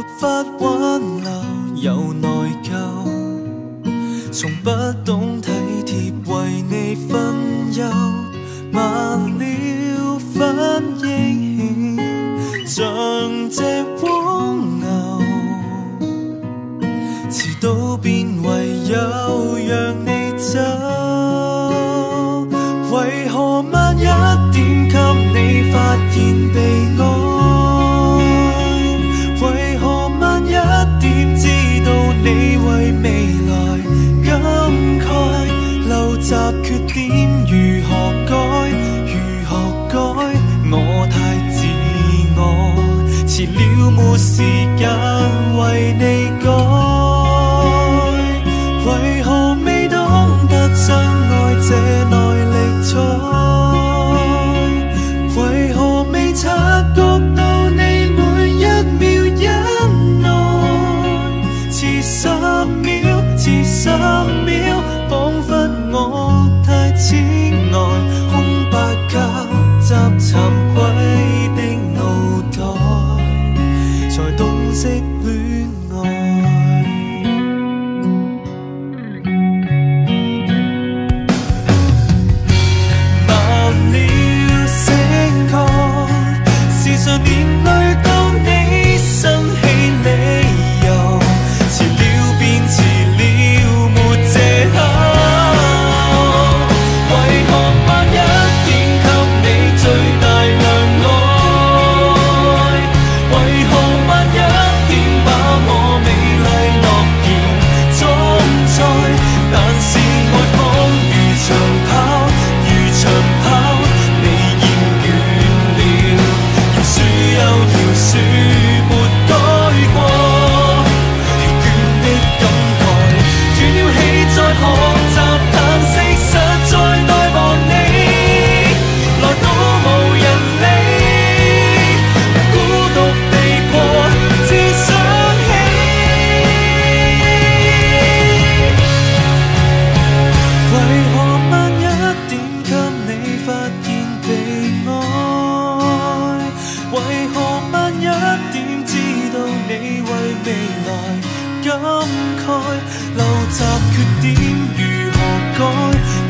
没法挽留，有内疚，从不懂体贴，为你分忧，慢了反应像只蜗牛，迟到便唯有让你走，为何慢一点给你发现被爱？感慨陋习缺点如何改？